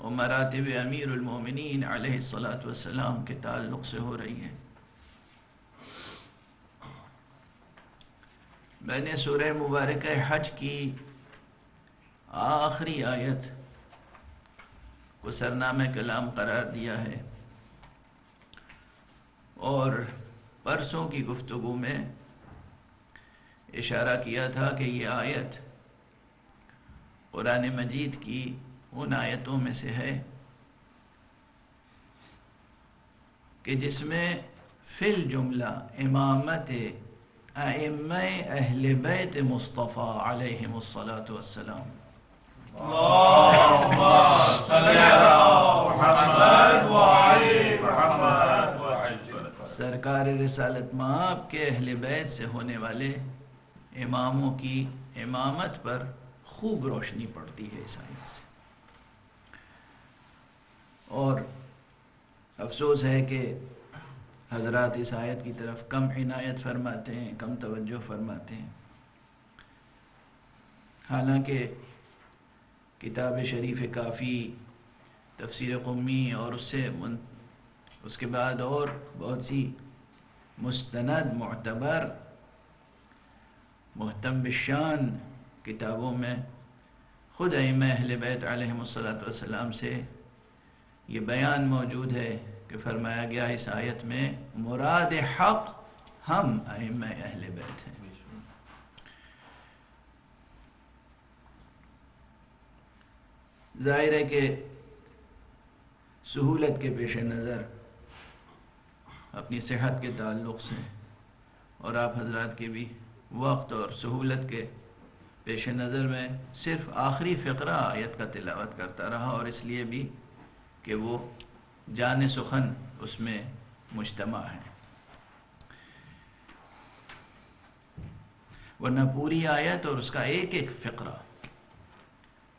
और मरातब अमीर उलमोमिन सलाम के ताल्लुक़ से हो रही है। मैंने सूरह मुबारक हज की आखिरी आयत को सरनामे कलाम करार दिया है और परसों की गुफ्तु में इशारा किया था कि ये आयत कुरान मजीद की उन आयतों में से है कि जिसमें फिल जुमला इमामत आम अहल बैत मुस्तफ़ा अलैहिस्सलाम सरकार रिसालत माप के अहल बैत से होने वाले इमामों की इमामत पर खूब रोशनी पड़ती है इस आयत से। और अफसोस है कि हज़रत इस आयत की तरफ़ कम इनायत फरमाते हैं, कम तवज्जो फरमाते हैं। हालाँकि किताब शरीफ काफ़ी, तफसीर कौमी और उससे उसके बाद और बहुत सी मुस्तनद मोतबर महतम बिशान किताबों में ख़ुद अहल बैत सलाम से ये बयान मौजूद है कि फरमाया गया इस आयत में, मुराद हक, हम अम अहल बैत हैं। ज़ाहिर है कि सहूलत के पेश नज़र अपनी सेहत के ताल्लुक़ से और आप हजरात के भी वक्त और सहूलत के पेश नज़र में सिर्फ़ आखिरी फ़िक्रा आयत का तिलावत करता रहा और इसलिए भी कि वो जान सुखन उसमें मुजतमा है। वरना पूरी आयत और उसका एक एक फ़िक्रा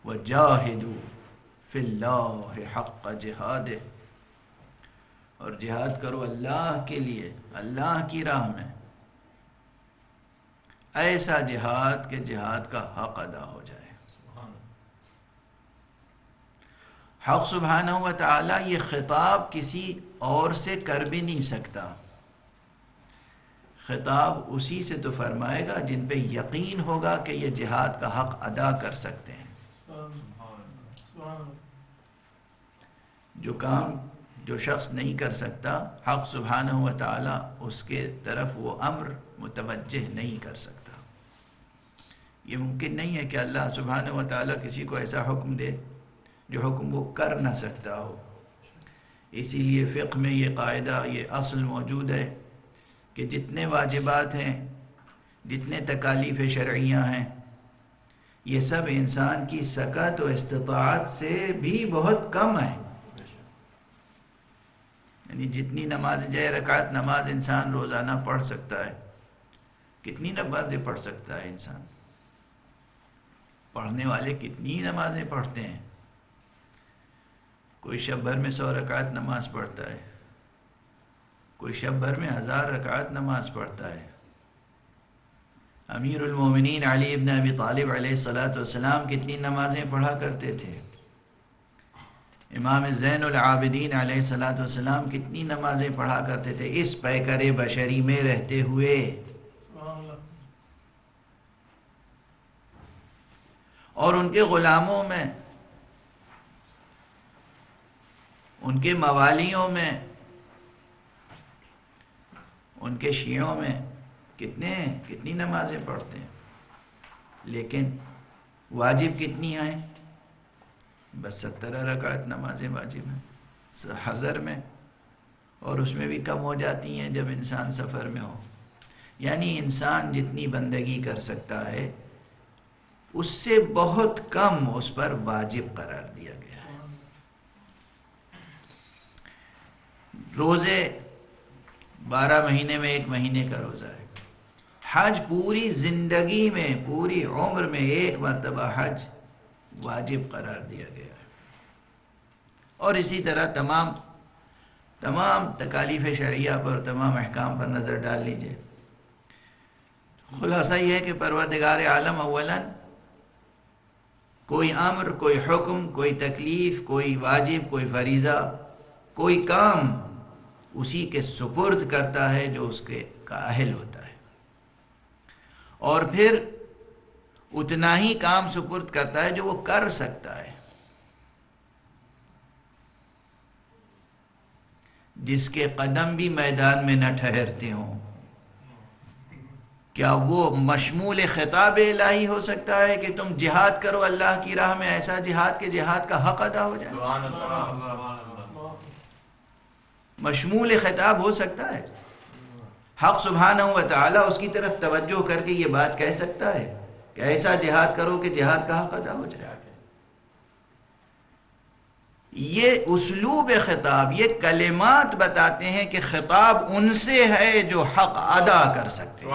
व जाहिदू फिल्लाह हक़ जिहाद, और जिहाद करो अल्लाह के लिए, अल्लाह की राह में। ऐसा जिहाद के जिहाद का हक अदा हो जाए। हक सुबहान ताला ये खिताब किसी और से कर भी नहीं सकता। खिताब उसी से तो फरमाएगा जिन पे यकीन होगा कि ये जिहाद का हक अदा कर सकते हैं। जो काम, जो शख्स नहीं कर सकता, हक सुबहान ताला उसके तरफ़ वो अम्र मुतवजह नहीं कर सकता। ये मुमकिन नहीं है कि अल्लाह सुबहान ताला किसी को ऐसा हुक्म दे। जो हुक्म वो कर ना सकता हो। इसीलिए फ़िक्र में ये कायदा, ये असल मौजूद है कि जितने वाजिबात हैं, जितने तकालीफ़ शर्इयाँ हैं, ये सब इंसान की सकत और इस्तात से भी बहुत कम है। यानी जितनी नमाज़ जय रकात नमाज़ इंसान रोज़ाना पढ़ सकता है। कितनी नमाजें पढ़ सकता है इंसान? पढ़ने वाले कितनी नमाजें पढ़ते हैं? कोई शब भर में सौ रकात नमाज़ पढ़ता है। कोई शब भर में हज़ार रकात नमाज़ पढ़ता है। अमीरमिन अली इबन अबी तालिब सलाम कितनी नमाजें पढ़ा करते थे। इमाम जैनआबिदीन सलाम कितनी नमाजें पढ़ा करते थे। इस पैकर बशरी में रहते हुए। और उनके ग़ुलामों में उनके मवालियों में, उनके शियों में कितने, कितनी नमाजें पढ़ते हैं? लेकिन वाजिब कितनी आए? बस सत्तर रकात नमाजें वाजिब हैं। हज़र में और उसमें भी कम हो जाती हैं जब इंसान सफ़र में हो। यानी इंसान जितनी बंदगी कर सकता है, उससे बहुत कम उस पर वाजिब करार दिया गया है रोज़े बारह महीने में, एक महीने का रोज़ा है। हज पूरी ज़िंदगी में, पूरी उम्र में एक मरतबा हज वाजिब करार दिया गया है। और इसी तरह तमाम तमाम तकालीफ शरिया पर, तमाम अहकाम पर नज़र डाल लीजिए। खुलासा यह है कि परवरदिगार आलम अवलन कोई अम्र, कोई हुक्म, कोई तकलीफ़, कोई वाजिब, कोई फरीज़ा, कोई काम उसी के सुपुर्द करता है जो उसके का अहल होता है। और फिर उतना ही काम सुपुर्द करता है जो वो कर सकता है। जिसके कदम भी मैदान में न ठहरते हों। क्या वो मशमूल खिताब इलाही हो सकता है कि तुम जिहाद करो अल्लाह की राह में, ऐसा जिहाद के जिहाद का हक अदा हो जाए? मशमूल खिताब हो सकता है। हक सुबहाना हुआ ताला उसकी तरफ़ तवज्जो करके ये बात कह सकता है कि ऐसा जिहाद करो कि जिहाद का हक अदा हो जाए। ये उसलूब खिताब ये कलेमात बताते हैं कि खिताब उनसे है जो हक अदा कर सकते हैं।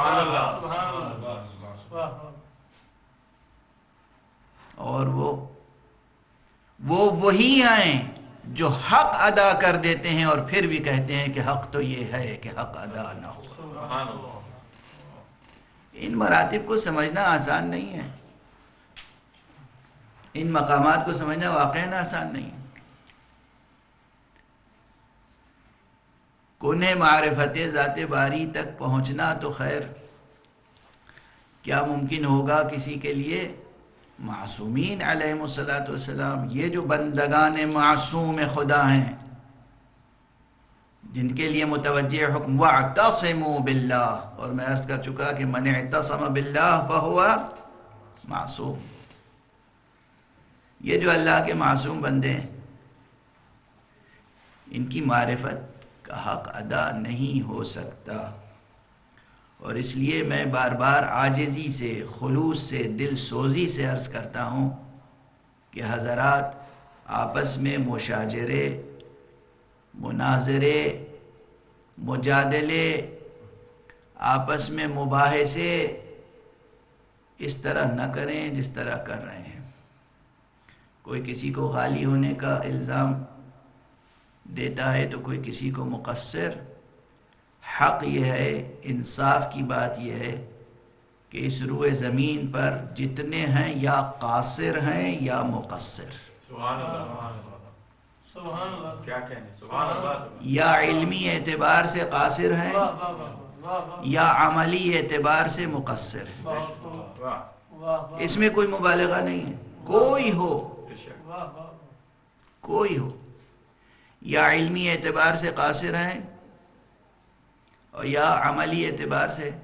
और वो वो वही आए जो हक अदा कर देते हैं और फिर भी कहते हैं कि हक तो ये है कि हक अदा ना हो। इन मरातब को समझना आसान नहीं है। इन मकाम को समझना वाकई ना आसान नहीं है। कुने मारफत ज़ात बारी तक पहुँचना तो खैर क्या मुमकिन होगा किसी के लिए? मासूमीन अलैहिस्सलाम ये जो बंदगान मासूम खुदा हैं। जिनके लिए मुतवजह हुक्म वसम बिल्ला और मैं अर्ज़ कर चुका कि मन तसम बिल्ला हुआ मासूम। ये जो अल्लाह के मासूम बंदे हैं, इनकी मारफत का हक अदा नहीं हो सकता। और इसलिए मैं बार बार आजिज़ी से, खलूस से, दिल सोजी से अर्ज़ करता हूँ कि हज़रात आपस में मुशाजरे, मुनाजरे, मुजादले, आपस में मुबासे इस तरह न करें जिस तरह कर रहे हैं। कोई किसी को गाली होने का इल्ज़ाम देता है तो कोई किसी को मुकसर हक यह है इंसाफ की बात यह है कि इस रुए ज़मीन पर जितने हैं या कासिर हैं या मुकसर या इल्मी एतबार से कासिर हैं या अमली एतबार से मुकसर हैं इसमें कोई मुबालगा नहीं है। कोई हो। कोई हो। या इल्मी एतबार से कासिर हैं और या अमली एतबार से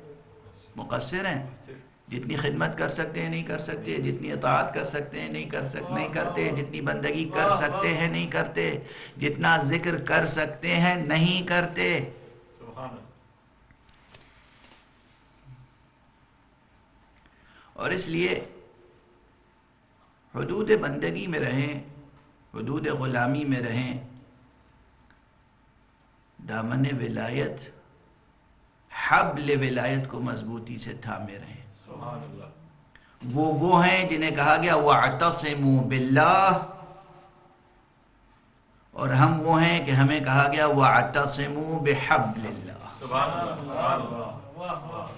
मुकसर हैं। जितनी खिदमत कर सकते हैं, नहीं कर सकते, जितनी अतात कर सकते हैं, नहीं कर सक, नहीं करते, जितनी बंदगी कर सकते हैं, नहीं करते, जितना ज़िक्र कर सकते हैं, नहीं करते। और इसलिए हदूद बंदगी में रहें, हदूद ग़ुलामी में रहें दामन विलायत हब्ल विलायत को मजबूती से थामे रहें। वो वो हैं जिन्हें कहा गया वातसमु बिल्लाह। और हम वो हैं कि हमें कहा गया वाह वाह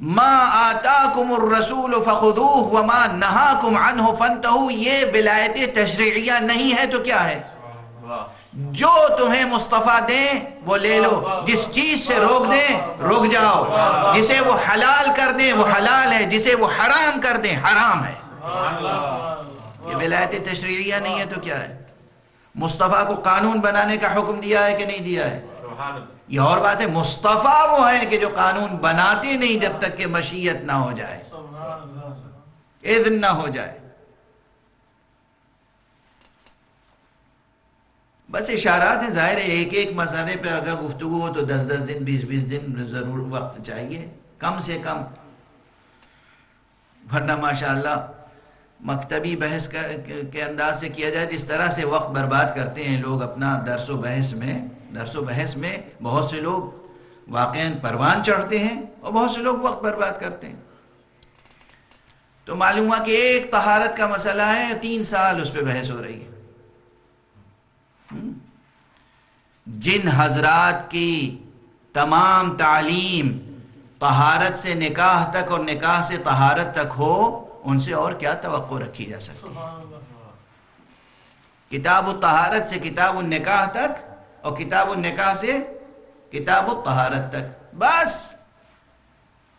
मा आताकुमुर रसूल फखुदूह व मा नहाकुम अन्हु फंतहू ये विलायत तशरीया नहीं है तो क्या है? वाह जो तुम्हें मुस्तफ़ा दें, वो ले लो। जिस चीज़ से रोक दें, रोक जाओ। जिसे वो हलाल कर दें, वो हलाल है। जिसे वो हराम कर दें, हराम है। ये विलायत तशरीया नहीं है तो क्या है? मुस्तफ़ा को कानून बनाने का हुक्म दिया है कि नहीं दिया है? ये और बात है, मुस्तफ़ा वो है कि जो कानून बनाते नहीं जब तक कि मशीयत ना हो जाए। इज़्न ना हो जाए। बस इशारात हैं ज़ाहिर है एक एक मसाले पे अगर गुफ्तु हो तो दस दस दिन बीस बीस दिन ज़रूर वक्त चाहिए कम से कम। वरना माशाल्लाह मकतबी बहस का, के, अंदाज से किया जाए जिस तरह से वक्त बर्बाद करते हैं लोग अपना दरसो बहस में दरसो बहस में बहुत से लोग वाक़ परवान चढ़ते हैं और बहुत से लोग वक्त बर्बाद करते हैं। तो मालूम हुआ कि एक तहारत का मसला है तीन साल उस पर बहस हो रही है। जिन हजरात की तमाम तालीम तहारत से निकाह तक और निकाह से तहारत तक हो, उनसे और क्या तवक्को रखी जा सकती है? किताब तहारत से किताब निकाह तक और किताब निकाह से किताब तहारत तक। बस!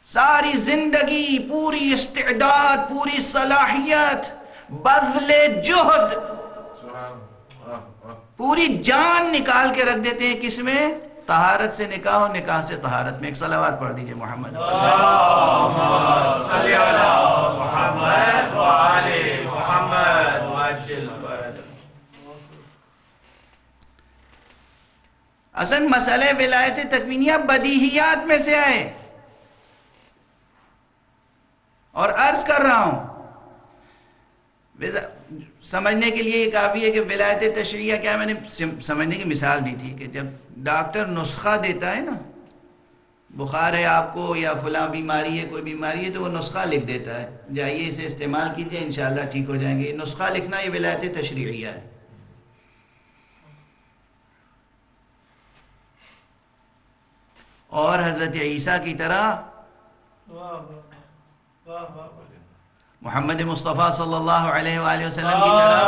सारी ज़िंदगी, पूरी इस्तेदाद, पूरी सलाहियत बदले जुहद पूरी जान निकाल के रख देते हैं किसमें? तहारत से निकाह और निकाह से तहारत में। एक सलावात पढ़ दीजिए मोहम्मद। असल मसले विलायत तकवीनिया बदीहियात में से आए। और अर्ज़ कर रहा हूँ समझने के लिए काफ़ी है कि विलायत तशरिया, क्या मैंने समझने की मिसाल दी थी कि जब डॉक्टर नुस्खा देता है ना, बुखार है आपको या फला बीमारी है, कोई बीमारी है तो वो नुस्खा लिख देता है। जाइए इसे इस्तेमाल कीजिए, इंशाल्लाह ठीक हो जाएँगे। नुस्खा लिखना ये विलायत तशरिया है। और हज़रत ईसा की तरह मोहम्मद मुस्तफ़ा सल्लल्लाहु अलैहि वसल्लम की तरह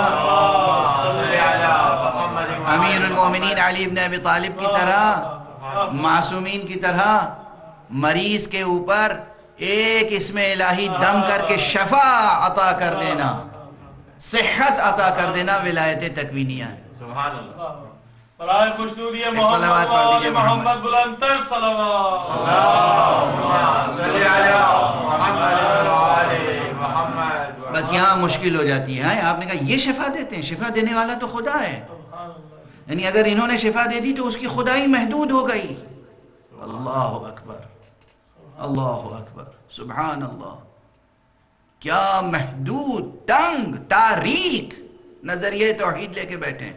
अमीर उलमोमिनीन अली इब्न अबी तालिब की तरह मासूमीन की तरह मरीज़ के ऊपर एक इसमें इलाही दम करके शफा अता कर देना सेहत अता कर देना विलायत तकवीनिया है मोहम्मद बुलंदर अल्लाहुम्मा सल्ली अला मुहम्मद व आले मुहम्मद व बस यहाँ मुश्किल हो जाती है। आपने कहा ये शिफा देते हैं शिफा देने वाला तो खुदा है। यानी अगर इन्होंने शिफा दे दी तो उसकी खुदाई महदूद हो गई। अल्लाह अकबर अल्लाह अकबर सुबहान अल्लाह क्या महदूद तंग तारीख। नज़रिए तोहीद लेके बैठे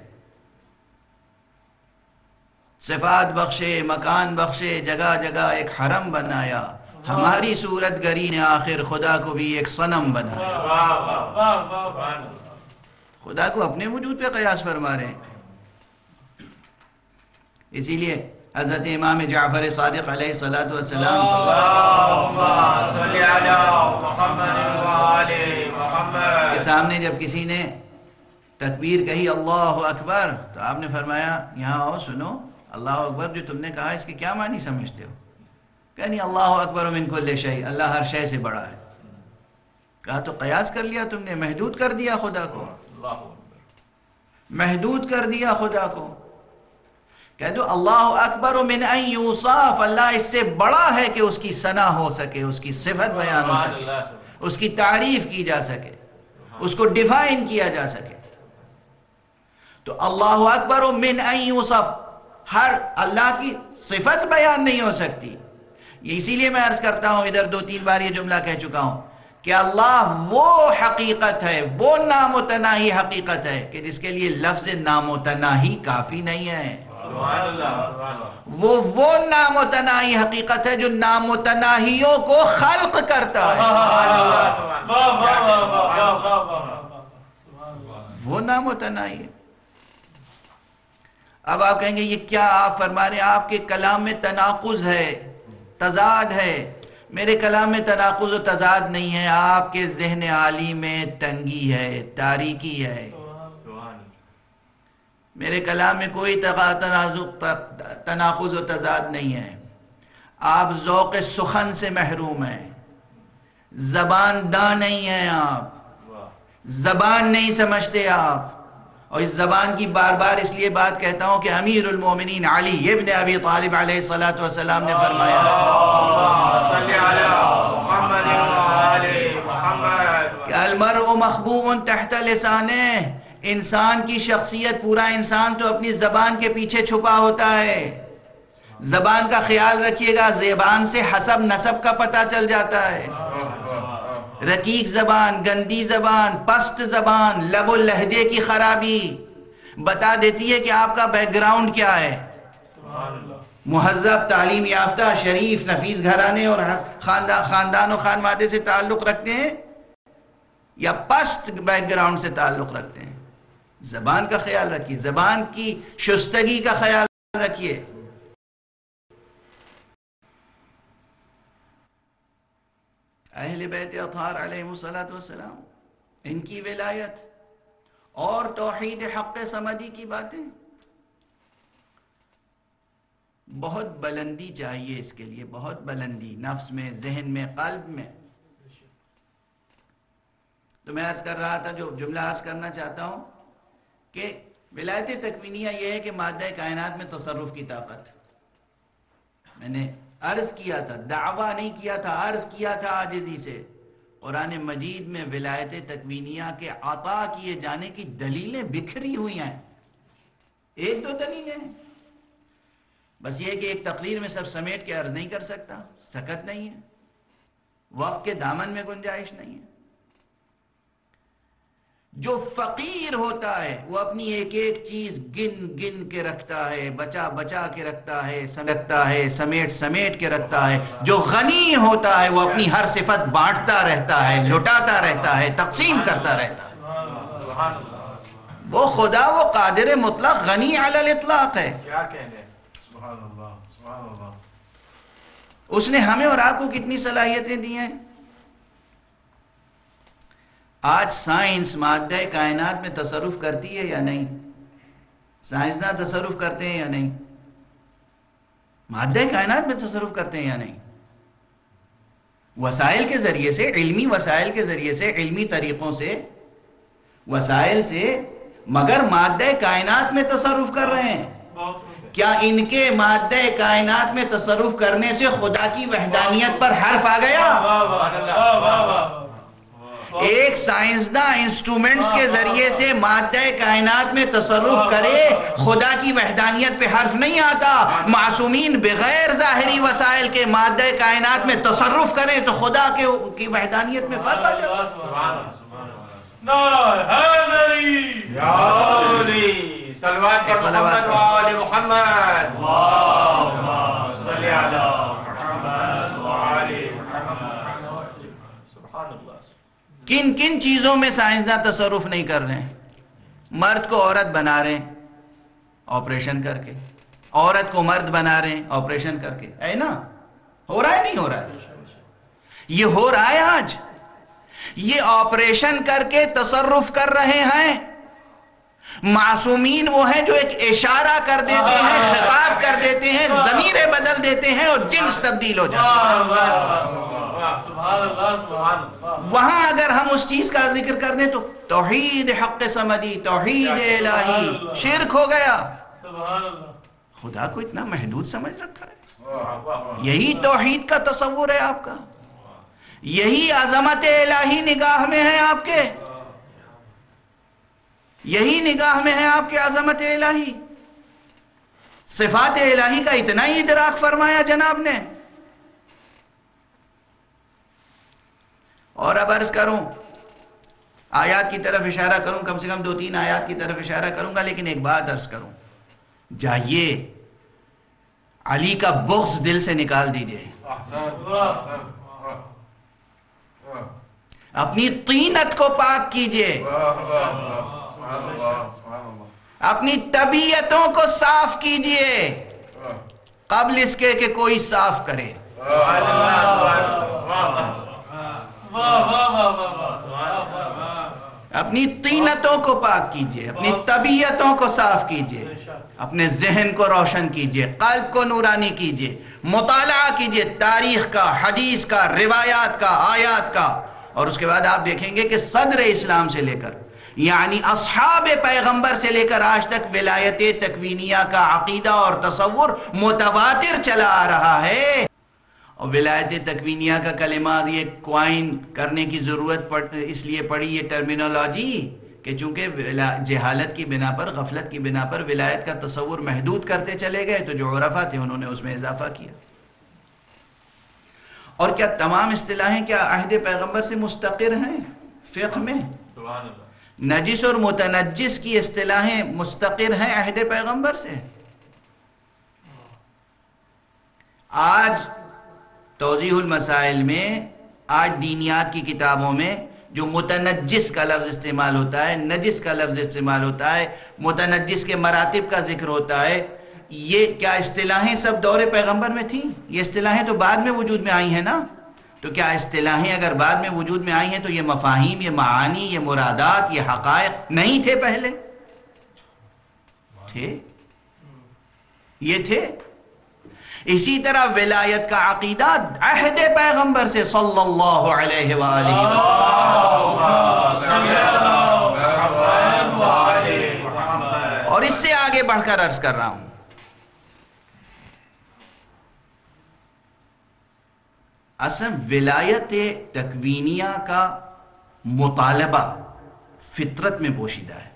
सिफात बख्शे मकान बख्शे जगह जगह एक हरम बनाया। हमारी सूरत गरी ने आखिर खुदा को भी एक सनम बनाया खुदा को अपने वजूद पे कयास फरमा रहे हैं। इसीलिए हज़रत इमाम जाफ़र सादिक व के सामने जब किसी ने तकबीर कही अल्लाह अकबर तो आपने फरमाया यहाँ आओ सुनो अल्लाह अकबर जो तुमने कहा इसके क्या मानी समझते हो? कहा नहीं अल्लाह अकबर मिनको ले शही अल्लाह हर शय से बड़ा है। कहा तो कयास कर लिया तुमने? महदूद कर दिया खुदा को? महदूद कर दिया खुदा को। कह दो अल्लाह अकबर मिन यूसाफ. अल्लाह इससे बड़ा है कि उसकी सना हो सके उसकी सिफत बयान हो सके उसकी तारीफ़ की जा सके उसको डिफाइन किया जा सके। तो अल्लाह अकबर मिन यूसफ। हर अल्लाह की सिफत बयान नहीं हो सकती। ये इसीलिए मैं अर्ज़ करता हूँ इधर दो तीन बार ये जुमला कह चुका हूँ कि अल्लाह वो हकीकत है वो नामोतनाही हकीकत है कि जिसके लिए लफ्ज नामोतनाही काफ़ी नहीं है। वो वो नामोतनाही हकीकत है जो नामोतनाहियों को खल्क करता है। वाह वाह वाह वाह वाह वाह वाह वो नामोतनाही है। अब आप कहेंगे ये क्या आप फरमा रहे हैं आपके कलाम में तनाकुज है। तजाद है। मेरे कलाम में तनाकुज तजाद नहीं है। आपके जहन आली में तंगी है, तारीकी है। मेरे कलाम में कोई तनाजुक तनाकुज तजाद नहीं है। आप जौक सुखन से महरूम हैं। जबान दा नहीं है आप। जबान नहीं समझते आप। और इस जबान की बार बार इसलिए बात कहता हूँ कि अमीर उलमोमिनीन अली इब्न अबी तालिब वस्सलाम ने फरमाया। सल्ली व मखबून तहत लिसाने, इंसान की शख्सियत, पूरा इंसान तो अपनी जबान के पीछे छुपा होता है। जबान का ख्याल रखिएगा, जेबान से हसब नसब का पता चल जाता है। रकीक जबान, गंदी जबान, पस्त जबान, लबो लहजे की खराबी। बता देती है कि आपका बैकग्राउंड क्या है? महजब तालीम याफ्ता, शरीफ, नफीस घराने और खानदा खानदान और खानवादे से ताल्लुक रखते हैं? या पस्त बैकग्राउंड से ताल्लुक रखते हैं? जबान का ख्याल रखिए। जबान की शुस्तगी का ख्याल रखिए। अहल बैत अथार अलैहिस्सलाम इनकी विलायत और तोहीद हक समदी की बातें। बहुत बुलंदी चाहिए इसके लिए, बहुत बुलंदी, नफ्स में, जहन में, कल्ब में। तो मैं आज कर रहा था, जो जुमला आज करना चाहता हूँ, कि विलायत तकवीनिया यह है कि मादा कायनात में तसरुफ की ताकत। मैंने अर्ज़ किया था, दावा नहीं किया था, अर्ज़ किया था आजिजी से। कुरान मजीद में विलायत तकवीनिया के आता किए जाने की दलीलें बिखरी हुई हैं। एक दो दलीलें बस ये कि एक तकरीर में सब समेट के अर्ज़ नहीं कर सकता सकत नहीं है। वक्त के दामन में गुंजाइश नहीं है। जो फकीर होता है वो अपनी एक एक चीज़ गिन गिन के रखता है बचा बचा के रखता है रखता है समेट समेट के रखता है। जो गनी होता है वो अपनी हर सिफत बांटता रहता है लुटाता रहता है तकसीम करता रहता है। वो खुदा वो कादिर मुतलक गनी अलल इतलाक है। क्या कहने? उसने हमें और आपको कितनी सलाहियतें दी हैं? आज साइंस मादा कायनात में तसरुफ करती है या नहीं? साइंसदान तसरुफ करते हैं या नहीं? मादा कायनात में तसरुफ करते हैं या नहीं? वसाइल के ज़रिए से इल्मी वसाइल के ज़रिए से इल्मी तरीकों से वसाइल से मगर मादा कायनात में तसरुफ कर रहे हैं। क्या इनके मादे कायनात में तसरुफ करने से खुदा की वहदानियत पर हर्फ आ गया वाह वाह वाह वाह वाह एक साइंसदा इंस्ट्रूमेंट्स के ज़रिए से मादे कायनात में तसरुफ करे खुदा की वहदानियत पे हर्फ नहीं आता। मासूमीन बगैर जाहरी वसाइल के मादे कायनात में तसरुफ करें तो खुदा के की वहदानियत में फ़र्क आ जाता है। सुभान अल्लाह सुभान अल्लाह नारा हैदरी या अली सलवात पर सलवात मोहम्मद व आले मुहम्मद अल्लाहुम्मा सल्ली अला मुहम्मद व आले किन किन चीज़ों में साइंसदान तसरुफ नहीं कर रहे हैं? मर्द को औरत बना रहे हैं ऑपरेशन करके। औरत को मर्द बना रहे हैं ऑपरेशन करके। है ना? हो रहा है नहीं हो रहा है? ये हो रहा है आज। ये ऑपरेशन करके तसरुफ कर रहे हैं। मासूमीन वो है जो एक इशारा कर देते हैं खिताब कर देते हैं जमीरें बदल देते हैं और जिन्स तब्दील हो जाते हैं। वहाँ अगर हम उस चीज़ का ज़िक्र कर दें तो तोहीद हक समदी तोहीद इलाही। शिरक हो गया। खुदा को इतना महदूद समझ रखा है। यही तोहीद का तस्वुर है आपका। यही अजमत इलाही निगाह में है आपके। यही निगाह में है आपके अजमत इलाही। सिफात इलाही का इतना ही इदराक फरमाया जनाब ने। और अब अर्ज़ करूँ, आयात की तरफ़ इशारा करूँ, कम से कम दो तीन आयात की तरफ़ इशारा करूँगा, लेकिन एक बात अर्ज़ करूँ, जाइए, अली का बुक्स दिल से निकाल दीजिए। अपनी तीनत को पाक कीजिए। अपनी तबीयतों को साफ़ कीजिए। कबल इसके कि कोई साफ़ करे। अपनी तीनतों को पाक कीजिए, अपनी तबीयतों को साफ़ कीजिए, अपने जहन को रोशन कीजिए, कल्ब को नूरानी कीजिए, मुताला कीजिए तारीख का, हदीस का, रिवायात का, आयात का। और उसके बाद आप देखेंगे कि सदर इस्लाम से लेकर, यानी असहाब पैगंबर से लेकर आज तक विलायत तकवीनिया का अकीदा और तस्वुर मुतवातिर चला आ रहा है। और विलायत तकवीनिया का कलेमा ये क्वाइन करने की ज़रूरत पड़ इसलिए पड़ी ये टर्मिनोलॉजी कि चूँकि जहालत की बिना पर गफलत की बिना पर विलायत का तस्वुर महदूद करते चले गए तो जो रफा थे उन्होंने उसमें इजाफा किया। और क्या तमाम असलाहें क्या अहद पैगंबर से मुस्तकर हैं फ़िक में? नजिस और मुतनजिस की असलाहें मुस्तकर हैं अहद पैगंबर से? आज तोजीहुल मसाइल में, आज दीनियात की किताबों में, जो मुतनजिस का लफ्ज़ इस्तेमाल होता है नजिस का लफ्ज़ इस्तेमाल होता है मुतनजिस के मरातब का ज़िक्र होता है, ये क्या असलाहें सब दौरे पैगंबर में थी? ये असलाहें तो बाद में वजूद में आई हैं ना? तो क्या असलाहें अगर बाद में वजूद में आई हैं तो ये मफाहिम, ये मानी, ये मुरादात, ये हकायक नहीं थे पहले? थे? ये थे? इसी तरह विलायत का अकीदा अहद पैगंबर से सल्लल्लाहु अलैहि और इससे आगे बढ़कर अर्ज़ कर रहा हूँ। असल विलायत तकवीनिया का मुतालबा फितरत में पोशीदा है।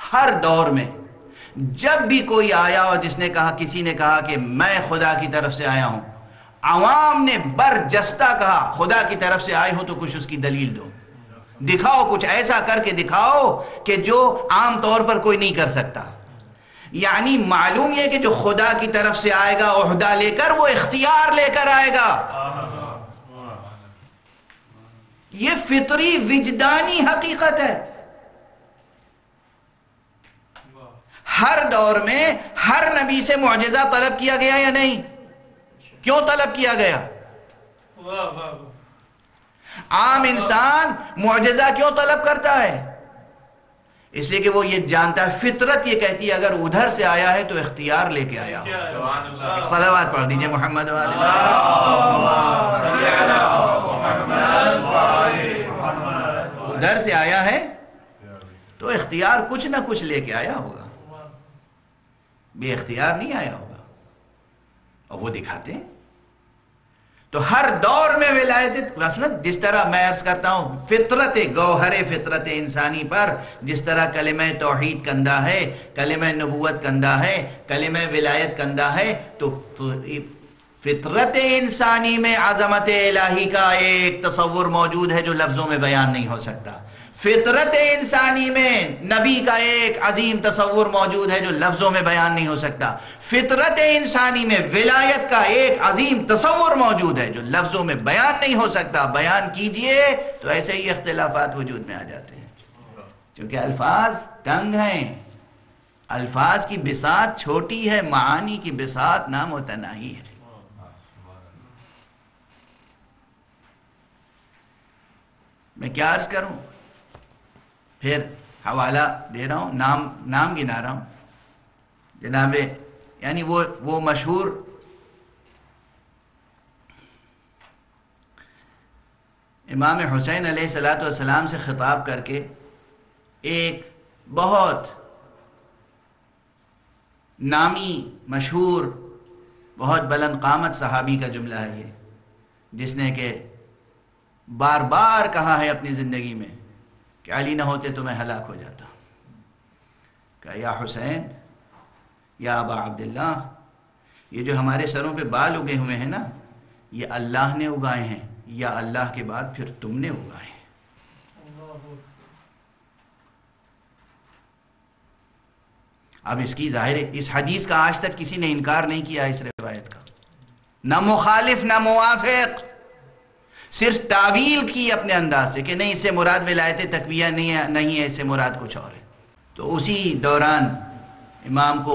हर दौर में जब भी कोई आया और जिसने कहा, किसी ने कहा कि मैं खुदा की तरफ़ से आया हूँ आवाम ने बरजस्ता कहा, खुदा की तरफ़ से आए हो तो कुछ उसकी दलील दो। दिखाओ, कुछ ऐसा करके दिखाओ कि जो आम तौर पर कोई नहीं कर सकता। यानी मालूम यह कि जो खुदा की तरफ़ से आएगा ओहदा लेकर, वो इख्तियार लेकर आएगा। ये फितरी विजदानी हकीकत है। हर दौर में हर नबी से मुआजा तलब किया गया या नहीं? क्यों तलब किया गया? आम इंसान मुआजा क्यों तलब करता है? इसलिए कि वो ये जानता है फितरत ये कहती है अगर उधर से आया है तो इख्तियार लेके आया सलावाद पढ़ दीजिए मोहम्मद उधर से आया है तो इख्तियार कुछ ना कुछ लेके आया होगा। बे इख्तियार नहीं आया होगा। और वो दिखाते हैं। तो हर दौर में विलायत मसलन जिस तरह मैं अर्ज़ करता हूँ, फितरत, गौहर फितरत इंसानी पर, जिस तरह कलम तोहहीद कंदा है कलम नबूत कंदा है कलम विलायत कंदा है तो फितरत इंसानी में आजमत इलाही का एक तस्वुर मौजूद है जो लफ्जों में बयान नहीं हो सकता। फितरत इंसानी में नबी का एक अजीम तस्वुर मौजूद है जो लफ्जों में बयान नहीं हो सकता। फितरत इंसानी में विलायत का एक अजीम तस्वुर मौजूद है जो लफ्जों में बयान नहीं हो सकता। बयान कीजिए तो ऐसे ही इख्तलाफात वजूद में आ जाते हैं। क्योंकि अल्फाज तंग हैं। अल्फाज की बिसात छोटी है, मानी की बिसात नाम तनाही है। मैं क्या अर्ज़ करूँ? फिर हवाला दे रहा हूँ, नाम नाम गिना रहा हूँ। जनाबे, यानी वो वो मशहूर इमाम हुसैन सलाम से खिताब करके एक बहुत नामी, मशहूर, बहुत बुलंद कामत सहाबी का जुमला है ये, जिसने के बार बार कहा है अपनी ज़िंदगी में। कि अली ना होते तो मैं हलाक हो जाता? कहा या हुसैन, या अबा अब्दुल्ला ये जो हमारे सरों पे बाल उगे हुए हैं ना, ये अल्लाह ने उगाए हैं, या अल्लाह के बाद फिर तुमने उगाए हैं? अब इसकी ज़ाहिर इस हदीस का आज तक किसी ने इनकार नहीं किया इस रिवायत का। न मुखालिफ, न मुआफिक सिर्फ़ तावील की अपने अंदाज से कि नहीं, इससे मुराद विलायत तकविया नहीं है नहीं है, इससे मुराद कुछ और है। तो उसी दौरान इमाम को,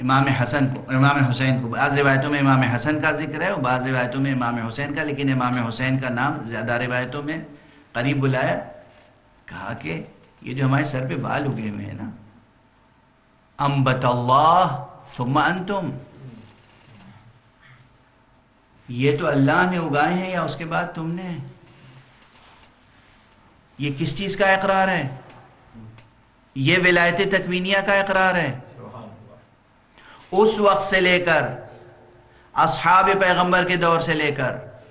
इमाम हसन को, इमाम हुसैन को, बाद रिवायतों में इमाम हसन का ज़िक्र है और बाद रिवायतों में इमाम हुसैन का, लेकिन इमाम हुसैन का नाम ज़्यादा रिवायतों में करीब बुलाया। कहा कि ये जो हमारे सर पे बाल उगे हुए हैं ना अम्बतल्लाह सुम्मा अंतुम। ये तो अल्लाह ने उगाए हैं या उसके बाद तुमने? ये किस चीज़ का इकरार है? ये विलायत तकवीनिया का इकरार है। उस वक्त से लेकर, असहाब पैगंबर के दौर से लेकर,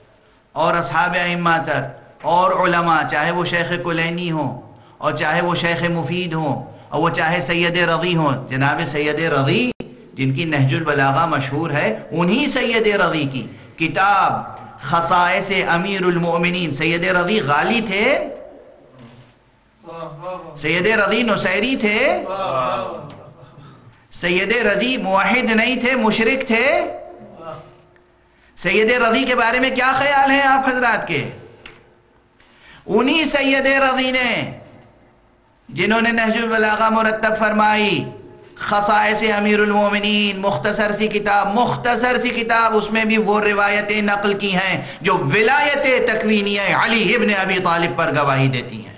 और असहाब अम्मा तक, और उलमा, चाहे वो शेख कुलैनी हो, और चाहे वो शेख मुफीद हो, और वो चाहे सैयद रवी हो, जनाब सैयद रवी जिनकी नहजुल बलागा मशहूर है, उन्हीं सैयद रवी की। किताब खसाए से अमीरमिन सैद रज़ी गाली थे? सैद रज़ी नुसैरी थे? सैयद रज़ी मुहिद नहीं थे, मुशरक थे? सैयद रज़ी के बारे में क्या ख्याल है आप हजरात के? उन्हीं सैद रज़ी ने, जिन्होंने नहजुल बलागा मुरतब फरमाई खसाए से अमीरमिन मुख्तसर सी किताब, मुख्तसर सी किताब, उसमें भी वो रिवायतें नकल की हैं, जो विलायत तकवीनी अली इब्न अबी तालिब पर गवाही देती हैं।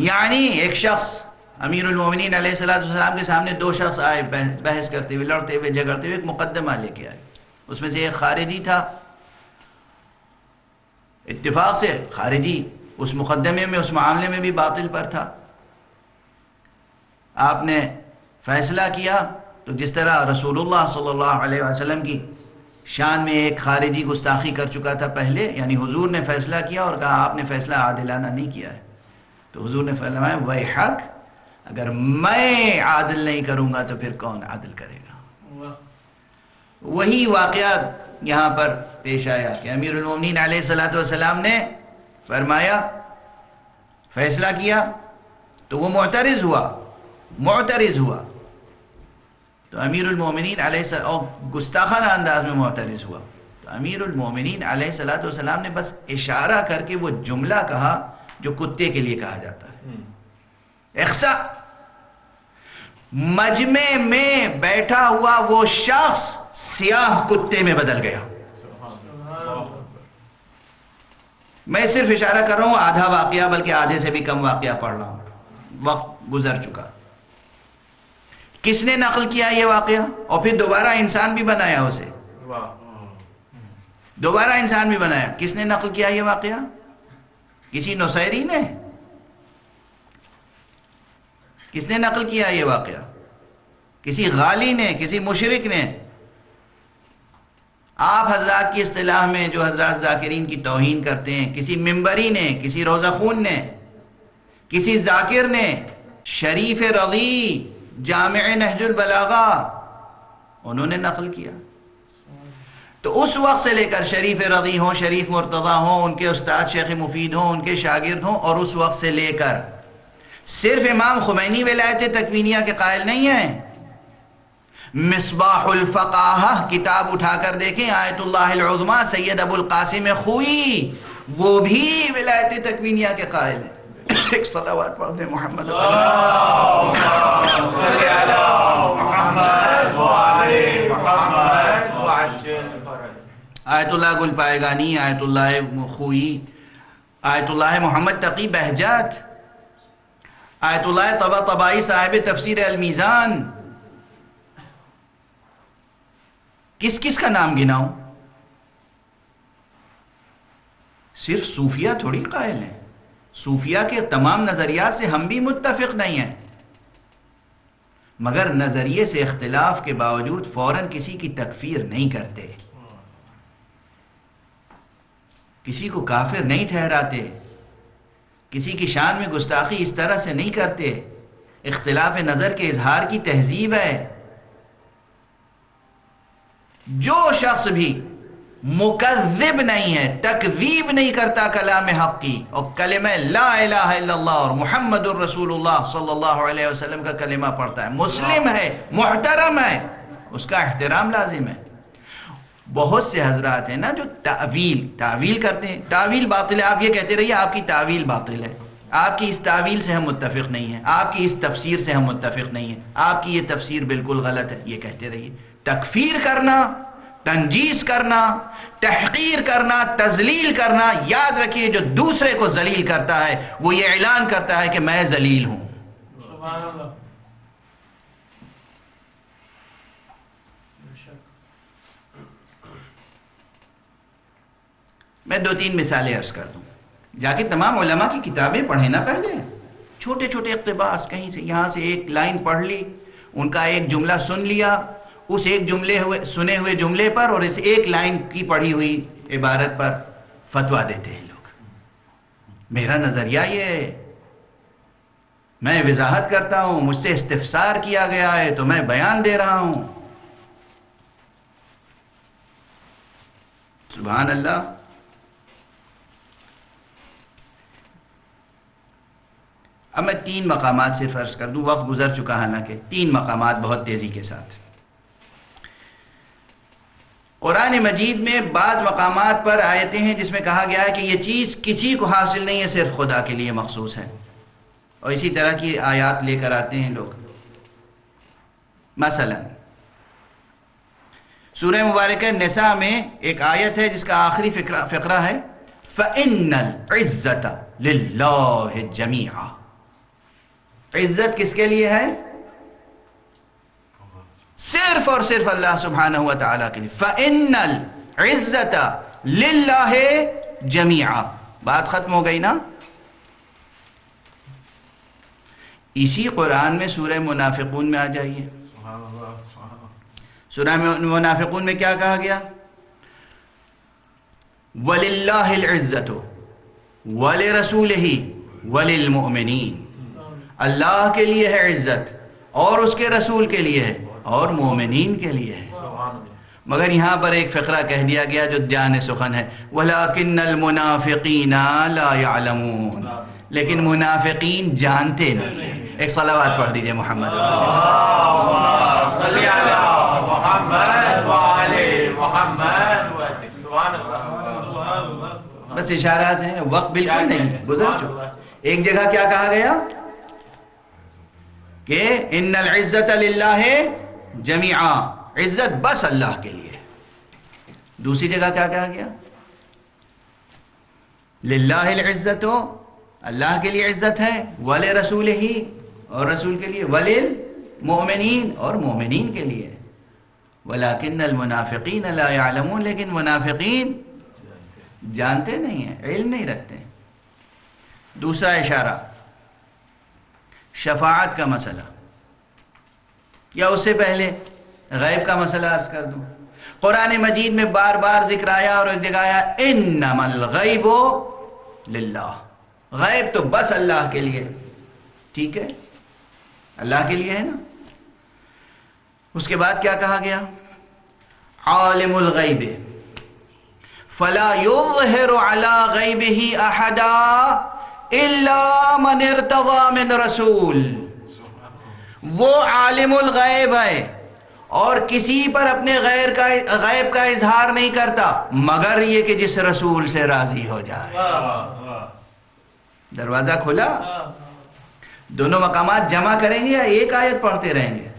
यानी एक शख्स अमीरमिन सलाम के सामने दो शख्स आए बहस करते हुए, लड़ते हुए, झगड़ते हुए, एक मुकदमा लेके आए। उसमें से एक खारिजी था इत्तेफाक से खारिजी उस मुकदमे में उस मामले में भी बातिल पर था। आपने फैसला किया तो जिस तरह रसूलुल्लाह सल्लल्लाहु अलैहि वसल्लम की शान में एक खारिजी गुस्ताखी कर चुका था पहले यानी हुजूर ने फैसला किया और कहा आपने फैसला आदिलाना नहीं किया है। तो हुजूर ने फरमाया वही हक अगर मैं आदिल नहीं करूँगा तो फिर कौन आदिल करेगा? वही वाकयात यहाँ पर पेश आया कि अमीर अमीरमिन सलाम ने फरमाया फैसला किया तो वो मोतरज हुआ मोतरज हुआ। तो अमीरमिन और गुस्ताखाना अंदाज में मोतरज हुआ। तो अमीर अमीरमिन सलाम ने बस इशारा करके वो जुमला कहा जो कुत्ते के लिए कहा जाता है। एक्सा मजमे में बैठा हुआ वो शख्स सियाह कुत्ते में बदल गया। मैं सिर्फ़ इशारा कर रहा हूँ, आधा वाकया, बल्कि आधे से भी कम वाकया पढ़ रहा हूँ। वक्त गुजर चुका। किसने नकल किया ये वाकया? और फिर दोबारा इंसान भी बनाया उसे। दोबारा इंसान भी बनाया। किसने नकल किया ये वाकया? किसी नौसैरी ने? किसने नकल किया ये वाकया? किसी गाली ने? किसी मुशरक ने? आप हजरात की असलाह में जो हजरात जाकिरीन की तोहन करते हैं, किसी मिम्बरी ने, किसी रोज़ा खून ने, किसी जाकिर ने, शरीफ रवी जाम नहजुल बलागा, उन्होंने नकल किया। तो उस वक्त से लेकर शरीफ रदी हों, शरीफ मुर्तज़ा हों, उनके उस्ताद शेख मुफीद हों, उनके शागिर्द हों, और उस वक्त से लेकर सिर्फ़ इमाम खुमैनी विलायत तकवीनिया के कायल नहीं हैं मिसबाहुल फकाह, किताब उठाकर देखें आयतुल्लाहमा सैयद अबुल कासिम खुई, वो भी विलायत तकवीनिया के कायल हैं। एक सलावात पढ़ Mohammad Ayatollah Golpaygani Ayatollah Khoei, Ayatollah Mohammad Taqi Bahjat, Ayatollah Tabatabai Sahib तफसीर अलमीज़ान किस किस का नाम गिनाऊं? सिर्फ़ सूफिया थोड़ी कायल है। सूफिया के तमाम नजरियात से हम भी मुत्तफिक नहीं हैं। मगर नज़रिए से इख्तिलाफ के बावजूद फ़ौरन किसी की तकफीर नहीं करते। किसी को काफिर नहीं ठहराते। किसी की शान में गुस्ताखी इस तरह से नहीं करते। इख्तिलाफ नज़र के इजहार की तहजीब है। जो शख्स भी मुकजिब नहीं है तकजीब नहीं करता कलाम हक की, और कलम ला और मोहम्मद वसल्लम का कलिमा पढ़ता है। मुस्लिम है, मुहतरम है, उसका एहतराम लाजिम है। बहुत से हजरात हैं ना जो तावील तावील करते हैं। तावील बातिल है, आप ये कहते रहिए, आपकी तावील बातिल है। आपकी इस तावील से हम मुत्तफिक नहीं है, आपकी इस तफसीर से हम मुत्तफिक नहीं है। आपकी ये तफसीर बिल्कुल गलत है, ये कहते रहिए। तकफीर करना तंजीज करना तहकीर करना तजलील करना याद रखिए जो दूसरे को जलील करता है वो ये ऐलान करता है कि मैं जलील हूँ। मैं दो तीन मिसालें अर्ज़ कर दूँ। जाके तमाम उलमा की किताबें पढ़े ना पहले। छोटे छोटे इकतबास कहीं से यहाँ से एक लाइन पढ़ ली उनका एक जुमला सुन लिया उस एक जुमले हुए, सुने हुए जुमले पर और इस एक लाइन की पढ़ी हुई इबारत पर फतवा देते हैं लोग। मेरा नज़रिया ये है। मैं वजाहत करता हूँ, मुझसे इस्तफसार किया गया है तो मैं बयान दे रहा हूँ। सुबह अल्लाह अब मैं तीन मकामात से फ़र्ज़ कर दूँ, वक्त गुजर चुका है हालाँकि, तीन मकामात बहुत तेज़ी के साथ। कुरान मजीद में बाद मकाम पर आयतें हैं जिसमें कहा गया है कि यह चीज़ किसी को हासिल नहीं है, सिर्फ़ खुदा के लिए मखसूस है। और इसी तरह की आयात लेकर आते हैं लोग। मसलन सूर्य मुबारक निसा में एक आयत है जिसका आखिरी फ़िक्रा है फ़िन्नल इज़्ज़त जमीआ। इज़्ज़त किसके लिए है? सिर्फ़ और सिर्फ़ अल्लाह सुबहाना हुआ ताला के लिए। फ़िन्नल इज़्ज़त लिल्लाह जमीआ। बात खत्म हो गई ना? इसी कुरान में सूरह मुनाफिकून में आ जाइए। सूरह मुनाफिकून में क्या कहा गया? वलिल्लाहिल वल रसूल ही वलिल मोमिनीन अल्लाह के लिए है इज़्ज़त और उसके रसूल के लिए है। और मोमिन के लिए है। मगर यहाँ पर एक फ़िक्रा कह दिया गया जो ध्यान सुखन है। वलाकिन्नल मुनाफिकीना ला यालमून। लेकिन मुनाफिकीन जानते नहीं। एक सलावात पढ़ दीजिए मोहम्मद। बस इशारात हैं। वक्त बिल्कुल नहीं। गुजर चुका। एक जगह क्या कहा गया? कि इन्नल इज़्ज़त है जमीआ, इज़्ज़त बस अल्लाह के लिए। दूसरी जगह क्या कहा गया? लिल्लाह इज़्ज़त हो अल्लाह के लिए इज़्ज़त है, वले रसूल ही, और रसूल के लिए वलिल मोमिन और मोमिन के लिए। वलाकिन मुनाफिकीन अलामून लेकिन मुनाफिकीन जानते नहीं है, इल्म नहीं रखते दूसरा इशारा शफात का मसला। या उससे पहले गैब का मसला अर्ज़ कर दूँ। कुरान मजीद में बार बार ज़िक्र आया और जगाया इन नमल गैबो गैब तो बस अल्लाह के लिए। ठीक है? अल्लाह के लिए है ना? उसके बाद क्या कहा गया? आलिमुल गैब। फला युज़हिरु अला अहदा इल्ला मन मिन रसूल। वो आलिमुल गैब है और किसी पर अपने गैर का गैब का इजहार नहीं करता मगर ये कि जिस रसूल से राज़ी हो जाए। दरवाज़ा खुला? दोनों मकामात जमा करेंगे या एक आयत पढ़ते रहेंगे?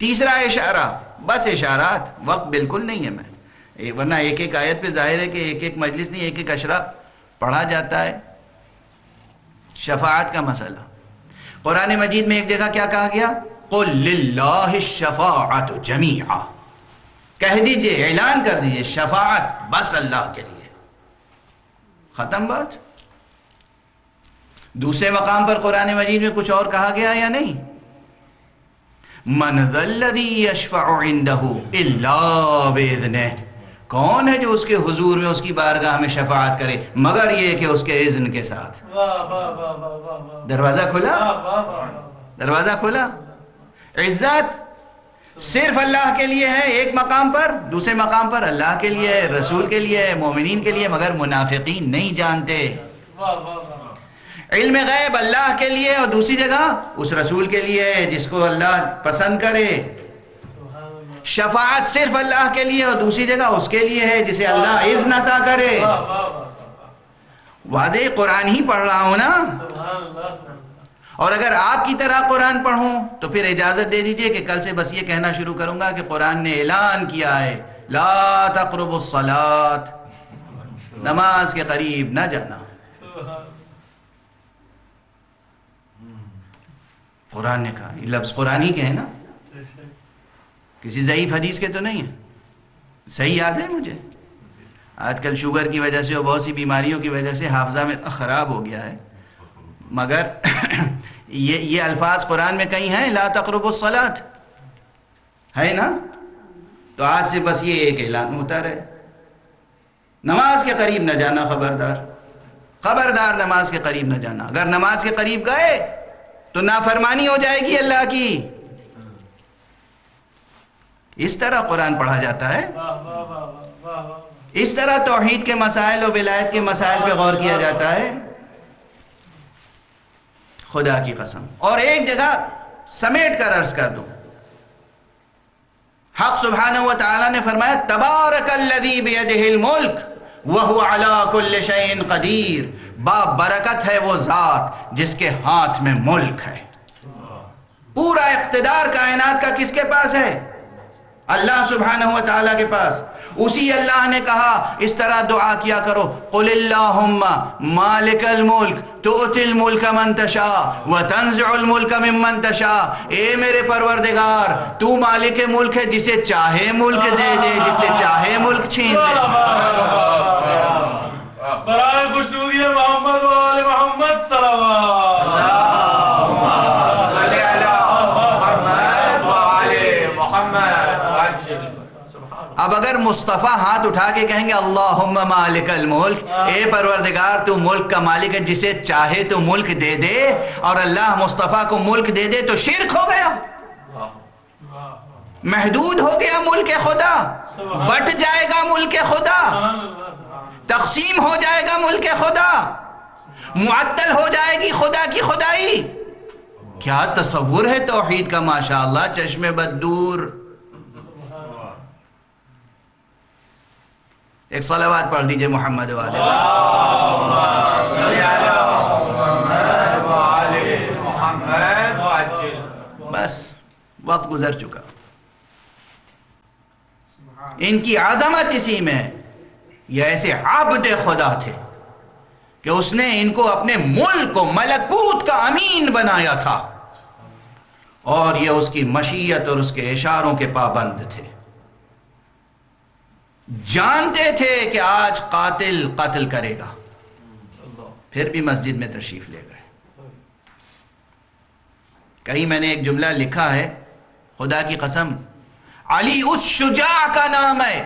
तीसरा इशारा बस इशारात वक्त बिल्कुल नहीं है मैं वरना एक एक आयत पे ज़ाहिर है कि एक एक मजलिस नहीं एक एक अशरा पढ़ा जाता है। शफात का मसला। कुरान मजीद में एक जगह क्या कहा गया? शफाअत जमीआ। कह दीजिए, ऐलान कर दीजिए शफात बस अल्लाह के लिए। खत्म बात। दूसरे मकाम पर कुरान मजीद में कुछ और कहा गया या नहीं? मनजल्लदी यशफाइंदहू इल्ला बेदने कौन है जो उसके हुजूर में उसकी बारगाह में शफात करे मगर ये कि उसके इज्न के साथ दरवाज़ा खुला दरवाज़ा खुला इज़्ज़त सिर्फ़ अल्लाह के लिए है एक मकाम पर दूसरे मकाम पर अल्लाह के लिए है रसूल के लिए है मोमिनीन के लिए मगर मुनाफिकीन नहीं जानते इल्म गैब अल्लाह के लिए और दूसरी जगह उस रसूल के लिए है जिसको अल्लाह पसंद करे शफात सिर्फ़ अल्लाह के लिए और दूसरी जगह उसके लिए है जिसे अल्लाह इज़ अता करे। वादे कुरान ही पढ़ रहा हूँ ना? और अगर आपकी तरह कुरान पढ़ूं तो फिर इजाज़त दे दीजिए कि कल से बस ये कहना शुरू करूँगा कि कुरान ने ऐलान किया है ला तकरबुस सलात। नमाज़ के करीब ना जाना। कुरान ने कहा लफ्ज कुरान ही के है ना? किसी ज़यीफ हदीस के तो नहीं है। सही याद है मुझे। आजकल शुगर की वजह से और बहुत सी बीमारियों की वजह से हाफजा में ख़राब हो गया है। मगर ये ये अल्फाज कुरान में कहीं हैं, ला तकरबुसलात है ना? तो आज से बस ये एक ऐलान होता रहे। नमाज़ के करीब न जाना खबरदार। खबरदार नमाज़ के करीब न जाना। अगर नमाज़ के करीब गए तो नाफरमानी हो जाएगी अल्लाह की। इस तरह कुरान पढ़ा जाता है। इस तरह तोहहीद के मसाइल और विलायत के मसाइल पे गौर किया जाता है। खुदा की कसम। और एक जगह समेट कर अर्ज़ कर दूँ। हक सुबहान व तआला ने फरमाया बियदिहिल मुल्क वह अला कुल्ल शैइन कदीर। बा बरकत है वो जात जिसके हाथ में मुल्क है। पूरा इकतदार कायनात का किसके पास है? अल्लाह सुबहानहु व तआला के पास। उसी अल्लाह ने कहा, इस तरह दुआ किया करो। कुलिल्लाहुम्मा, मालिकल मुल्क मुल्क मन तशा, व मिम्मन ए मेरे परवरदिगार, तू मालिक मुल्क है जिसे चाहे मुल्क दे दे, जिसे चाहे मुल्क छीन मोहम्मद मोहम्मद अगर मुस्तफ़ा हाथ उठा के कहेंगे अल्लाहुम्मा मालिकल मुल्क। ए परवरदिगार तू मुल्क का मालिक है जिसे चाहे तो मुल्क दे दे और अल्लाह मुस्तफ़ा को मुल्क दे दे तो शिरक हो गया। महदूद हो गया मुल्क खुदा। बट जाएगा मुल्क खुदा। तकसीम हो जाएगा मुल्क खुदा। मुअत्तल हो जाएगी खुदा की खुदाई। क्या तस्वुर है तौहीद का माशाअल्लाह चश्मे बदूर एक सलावाद पढ़ दीजिए मोहम्मद वाले। बस, वक्त गुजर चुका। इनकी आजमत इसी में ये ऐसे आबद खुदा थे कि उसने इनको अपने मुल्क को मलकूत का अमीन बनाया था। और ये उसकी मशीयत और उसके इशारों के पाबंद थे। जानते थे कि आज कातिल कातिल करेगा। फिर भी मस्जिद में तशरीफ़ ले गए। कहीं मैंने एक जुमला लिखा है खुदा की कसम अली उस शुजा का नाम है।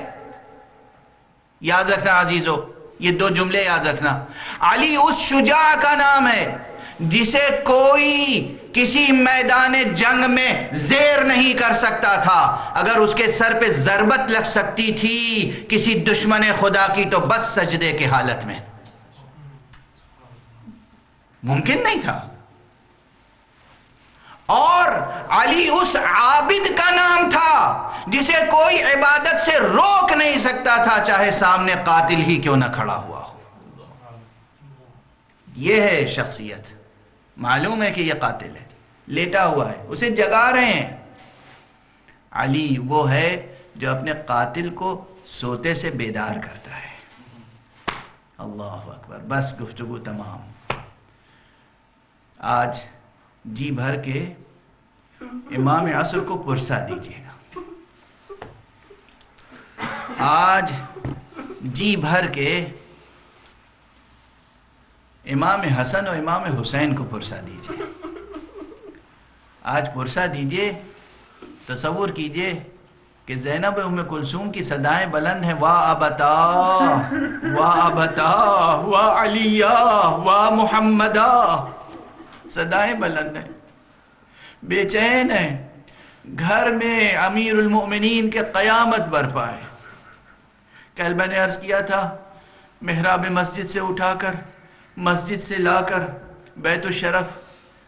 याद रखना अजीजो ये दो जुमले याद रखना। अली उस शुजा का नाम है जिसे कोई किसी मैदान जंग में जेर नहीं कर सकता था। अगर उसके सर पे जरबत लग सकती थी, किसी दुश्मन खुदा की तो बस सजदे के हालत में। मुमकिन नहीं था। और अली उस आबिद का नाम था, जिसे कोई इबादत से रोक नहीं सकता था, चाहे सामने कातिल ही क्यों ना खड़ा हुआ हो। यह है शख्सियत। मालूम है कि यह कातिल है। लेटा हुआ है, उसे जगा रहे हैं। अली वो है जो अपने कातिल को सोते से बेदार करता है। अल्लाह अकबर, बस गुफ्तगु तमाम। आज जी भर के इमाम असर को पुरसा दीजिएगा। आज जी भर के इमाम हसन और इमाम हुसैन को पुरसा दीजिए। आज पुरसा दीजिए तस्वुर कीजिए कि जैनब उम्म कुलसूम की सदाएँ बुलंद हैं। वाह अबता वाह अबता, वाह अलिया, वाह मोहम्मदा। सदाएँ बुलंद हैं। बेचैन है। घर में अमीर उलमोमिनीन के क़यामत बरपा है कल मैंने अर्ज़ किया था, मेहराब मस्जिद से उठाकर, मस्जिद से लाकर बैत शरफ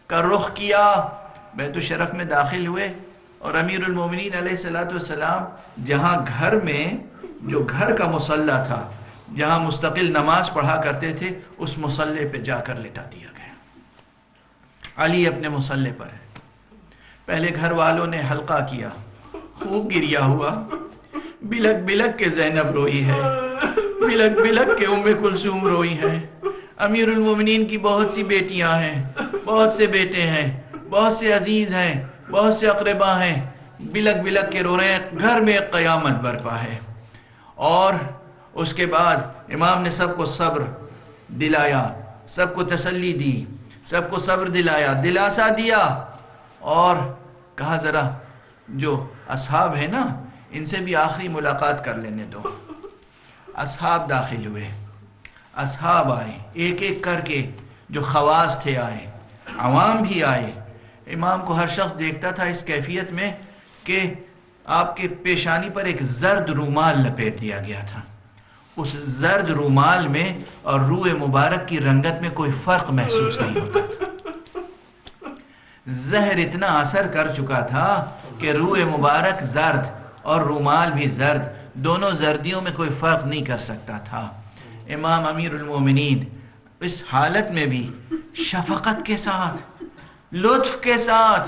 का रुख किया। बैत शरफ में दाखिल हुए और अमीर उलमोमिनीन सलाम जहाँ घर में, जो घर का मुसल्ला था, जहाँ मुस्तकिल नमाज़ पढ़ा करते थे, उस मुसल्ले पे जाकर लेटा दिया गया। अली अपने मुसल्ले पर है। पहले घर वालों ने हल्का किया। खूब गिरिया हुआ। बिलक बिलक के जैनब रोई है। बिलक बिलक के उम्र कुलसूम रोई है। अमीरुल मोमिनीन की बहुत सी बेटियाँ हैं। बहुत से बेटे हैं। बहुत से अज़ीज़ हैं, बहुत से अकरबा हैं बिलक बिलक के रो रहे हैं, घर में क़यामत बरपा है। और उसके बाद इमाम ने सबको सब्र दिलाया, सबको तसल्ली दी, सबको सब्र दिलाया, दिलासा दिया। और कहा ज़रा, जो असहाब है ना, इनसे भी आखिरी मुलाकात कर लेने दो। असहाब दाखिल हुए। असहाब आए एक एक करके जो खवास थे आए आवाम भी आए इमाम को हर शख्स देखता था इस कैफियत में कि आपके पेशानी पर एक जर्द रूमाल लपेट दिया गया था। उस जर्द रूमाल में और रूए मुबारक की रंगत में कोई फ़र्क महसूस नहीं होता। जहर इतना असर कर चुका था कि रूए मुबारक जर्द और रूमाल भी जर्द, दोनों जर्दियों में कोई फ़र्क नहीं कर सकता था। इमाम अमीर उलमोमिनीन इस हालत में भी शफकत के साथ लुत्फ के साथ,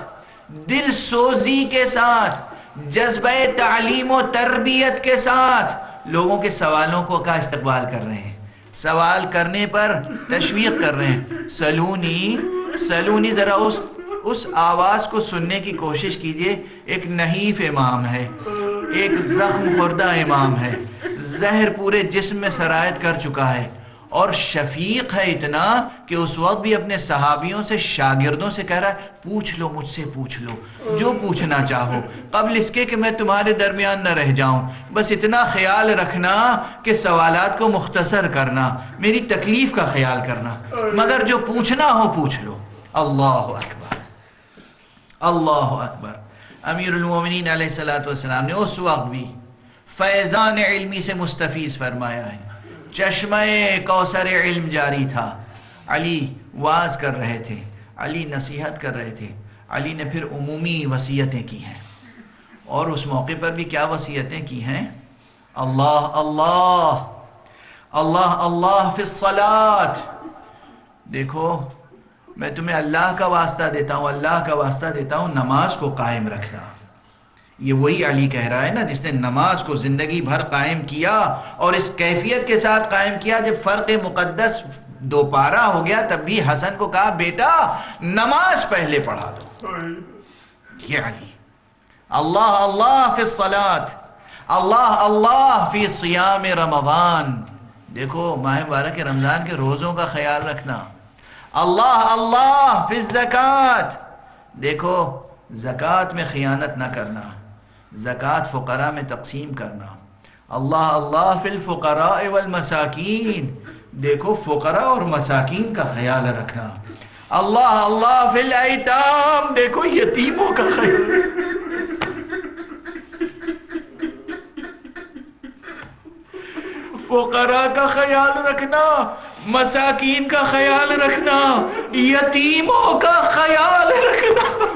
दिल सोजी के साथ जज्ब तालीम व तरबियत के साथ लोगों के सवालों को का इस्तकबाल कर रहे हैं। सवाल करने पर तशवीक कर रहे हैं। सलूनी सलूनी जरा उस उस आवाज़ को सुनने की कोशिश कीजिए। एक नहीफ इमाम है। एक जख्म खुर्दा इमाम है। जहर पूरे जिस्म में सरायत कर चुका है। और शफीक है इतना कि उस वक्त भी अपने सहाबियों से, शागिर्दों से कह रहा है, पूछ लो, मुझसे पूछ लो, जो पूछना चाहो। कबल इसके कि मैं तुम्हारे दरमियान न रह जाऊँ। बस इतना ख्याल रखना कि सवालात को मुख्तसर करना, मेरी तकलीफ़ का ख्याल करना। मगर जो पूछना हो, पूछ लो। अल्लाह अकबर। अल्लाह अकबर। अमीरमिन सलाम ने उस वक्त भी फैज़ान इल्मी से मुस्तफ़ीज़ फरमाया है। चश्म कौसर इल्म जारी था। अली वाज कर रहे थे। अली नसीहत कर रहे थे। अली ने फिर उमूमी वसीयतें की हैं। और उस मौके पर भी क्या वसीयतें की हैं? अल्लाह अल्लाह अल्लाह अल्लाह फिसलात देखो, मैं तुम्हें अल्लाह का वास्ता देता हूँ, अल्लाह का वास्ता देता हूँ, नमाज़ को कायम रखना। ये वही अली कह रहा है ना, जिसने नमाज़ को ज़िंदगी भर कायम किया और इस कैफियत के साथ कायम किया, जब फ़र्क मुकद्दस दोपारा हो गया, तब भी हसन को कहा, बेटा, नमाज़ पहले पढ़ा दो। ये अली अल्लाह अल्लाह फिर सलात, अल्लाह अल्लाह फ़ी सियाम रमज़ान देखो, माह बारह के रमज़ान के रोजों का ख्याल रखना। अल्लाह अल्लाह फिर जक़ात। देखो, जक़ात में खियानत ना करना। ज़क़़त फ़ुकरा में तकसीम करना। अल्लाह अल्लाह फिल फ़ुकरा वल मसाकिन। देखो, फ़ुकरा और मसाकिन का ख्याल रखना। अल्लाह अल्लाह फिल ऐताम। देखो, यतीमों का ख्याल। फुकरा का ख्याल रखना, मसाकीन का ख्याल रखना, यतीमों का ख्याल रखना।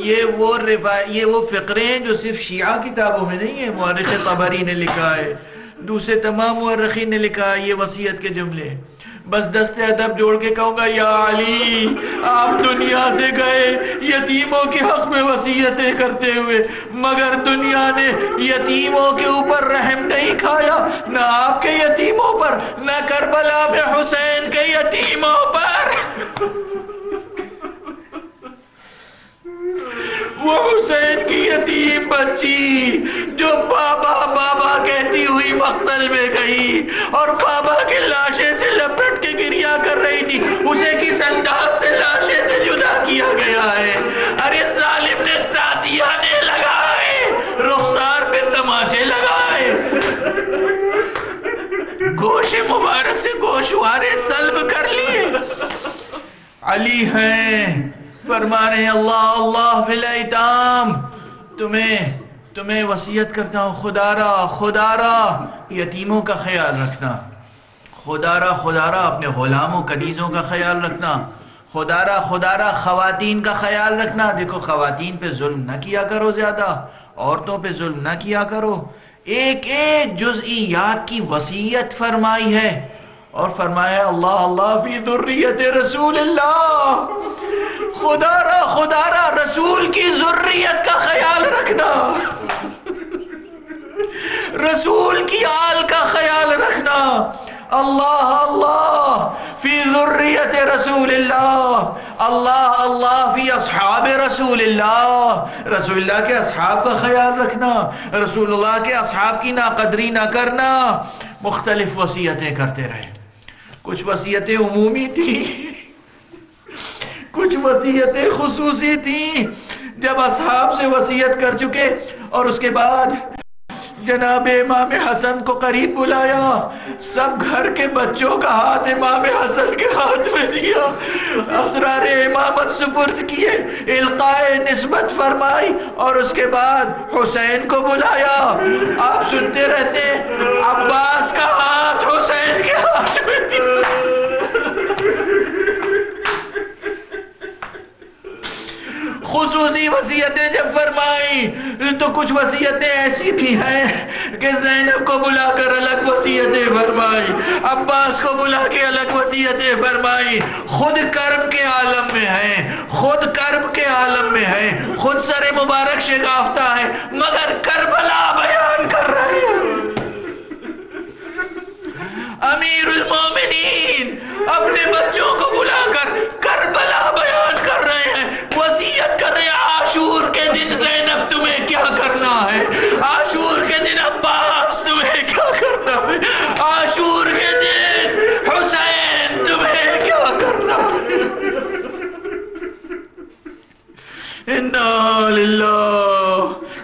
ये वो रिवा ये वो फिक्रे हैं जो सिर्फ़ शिया किताबों में नहीं है मुर्ख तबरी ने लिखा है, दूसरे तमाम मुर्रखी ने लिखा है, ये वसीयत के जुमले बस दस्ते अदब जोड़ के कहूँगा, या अली, आप दुनिया से गए, यतीमों के हक में वसीयतें करते हुए, मगर दुनिया ने यतीमों के ऊपर रहम नहीं खाया, ना आपके यतीमों पर, ना करबला में हुसैन के यतीमों पर। वो हुसैन की यतीम बच्ची जो बाबा बाबा कहती हुई मख्तल में गई और बाबा की लाशे से लपट के गिरिया कर रही थी। उसे किस अंदाज से लाशे से जुदा किया गया है? अरे जालिम ने ताजियाने लगाए, रुखसार पे तमाचे लगाए। गोशे मुबारक से गोशवारे सल्ब कर लिए। अली हैं फरमा रहे अल्लाह अल्लाह फिलैताम तुम्हें तुम्हें वसीयत करता हूँ, खुदारा खुदारा, यतीमों का ख्याल रखना। खुदारा खुदारा, अपने गुलामों कदीज़ों का ख्याल रखना। खुदारा खुदारा, खवातीन का ख्याल रखना। देखो, खवातीन पे जुल्म न किया करो ज़्यादा, औरतों पे जुल्म न किया करो। एक एक जुज़ियात की वसीयत फरमाई है। और फरमाया, अल्लाह अल्लाह, फ़ी दुर्रियत रसूल खुदारा खुदारा, रसूल की जुर्रियत का ख्याल रखना। रसूल की आल का ख्याल रखना। अल्लाह अल्लाह, फ़ी जुर्रियत रसूल अल्लाह अल्लाह, फ़ी असहाब रसूल रसूल के असहाब का ख्याल रखना। रसूलुल्लाह के असहाब की नाकदरी ना करना। मुख्तलिफ़ वसीयतें करते रहे। कुछ वसीयतें उमूमी थी, कुछ वसीयतें खसूसी थी। जब असहाब से वसीयत कर चुके और उसके बाद जनाब इमाम हसन को करीब बुलाया। सब घर के बच्चों का हाथ इमाम हसन के हाथ में दिया असरार इमामत सुपुर्द किए, इल्काए नस्बत फरमाई, और उसके बाद हुसैन को बुलाया। आप सुनते रहते, अब्बास का हाथ हुसैन के हाथ में दिया खसूसी वसीयतें जब फरमाई तो कुछ वसीयतें ऐसी भी हैं कि जैनब को बुलाकर अलग वसीयतें फरमाई, अब्बास को बुला के अलग वसीयतें फरमाई। खुद कर्म के आलम में है, खुद कर्म के आलम में है, खुद सर मुबारक शिकाफ्ता है, मगर करबला बयान कर रहे हैं। अमीर मोमिनीन अपने बच्चों को बुलाकर करबला बयान कर रहे हैं वसीयत कर रहे हैं आशूर के दिन जैनब तुम्हें क्या करना है आशूर के दिन अब्बास तुम्हें क्या करना है आशूर के दिन हुसैन तुम्हें क्या करना है इन्ना लिल्लाह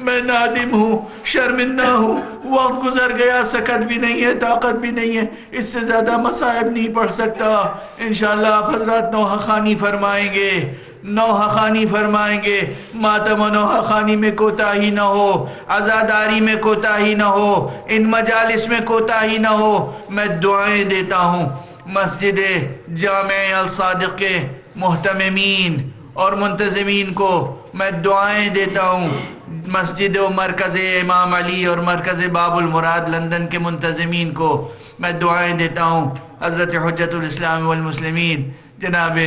मैं नादिम हूँ, शर्मिंदा हूँ। वक्त गुजर गया सकत भी नहीं है, ताकत भी नहीं है। इससे ज़्यादा मसायब नहीं पढ़ सकता। इनशाला आप हजरात नौहा खानी फरमाएँगे। नौहा खानी फरमाएँगे। मातम नौहा खानी में कोताही न हो, आज़ादारी में कोताही न हो, इन मजालिस में कोताही न हो। मैं दुआएँ देता हूँ, मस्जिद जाम सादिक के मोहतमीन और मुंतजमीन को मैं दुआएँ देता हूँ। मस्जिद मरकज़ इमाम अली और मरकज़ बाबुल मुराद लंदन के मुंतजमीन को मैं दुआएँ देता हूँ, हज़रत हजतुलस्लाम वलमसलमिन जनाब,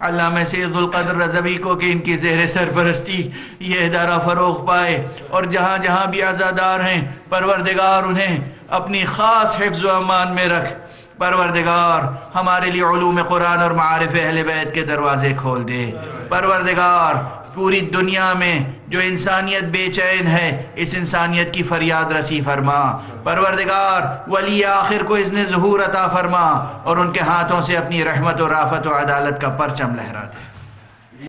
अल्लाह सैदुल्क़दर रजवी को कि इनकी जहर सरपरस्ती, ये इदारा फ़रोग पाए और जहाँ जहाँ भी आज़ादार हैं, परवरदिगार उन्हें अपनी ख़ास हिफ्ज़ अमान में रख। परवरदिगार, हमारे लिए कुरान और मारफ अहल बैत के दरवाजे खोल दे। परवरदिगार पूरी दुनिया में जो इंसानियत बेचैन है, इस इंसानियत की फरियाद रसी फरमा। परवरदिगार, वली आखिर को इसने जहूर अता फरमा और उनके हाथों से अपनी रहमत और राफत और अदालत का परचम लहरा दे